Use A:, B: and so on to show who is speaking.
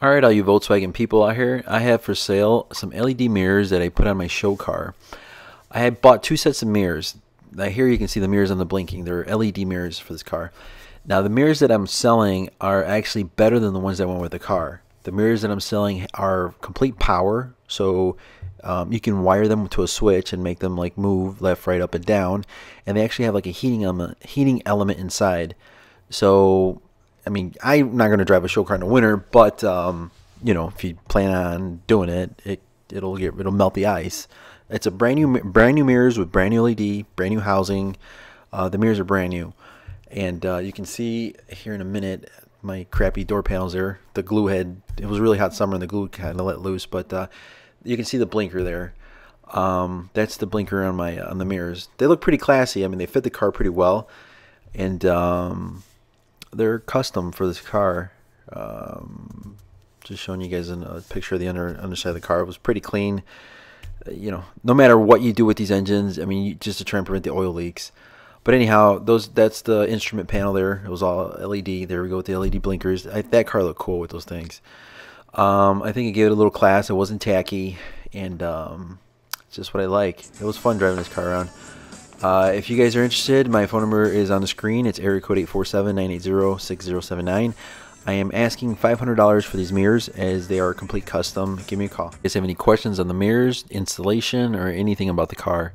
A: All right, all you Volkswagen people out here, I have for sale some LED mirrors that I put on my show car. I had bought two sets of mirrors. Now here you can see the mirrors on the blinking. They're LED mirrors for this car. Now the mirrors that I'm selling are actually better than the ones that went with the car. The mirrors that I'm selling are complete power, so um, you can wire them to a switch and make them like move left, right, up, and down. And they actually have like a heating element, heating element inside. So I mean, I'm not going to drive a show car in the winter, but um, you know, if you plan on doing it, it it'll get it'll melt the ice. It's a brand new brand new mirrors with brand new LED, brand new housing. Uh, the mirrors are brand new, and uh, you can see here in a minute my crappy door panels there. The glue head. It was really hot summer, and the glue kind of let loose, but uh, you can see the blinker there. Um, that's the blinker on my on the mirrors. They look pretty classy. I mean, they fit the car pretty well, and um, they're custom for this car. Um, just showing you guys a picture of the under underside of the car. It was pretty clean. Uh, you know, no matter what you do with these engines, I mean, you, just to try and prevent the oil leaks. But anyhow, those that's the instrument panel there. It was all LED. There we go with the LED blinkers. I, that car looked cool with those things. Um, I think it gave it a little class. It wasn't tacky, and um, it's just what I like. It was fun driving this car around. Uh, if you guys are interested, my phone number is on the screen. It's area code 847-980-6079. I am asking $500 for these mirrors as they are complete custom. Give me a call. If you guys have any questions on the mirrors, installation, or anything about the car,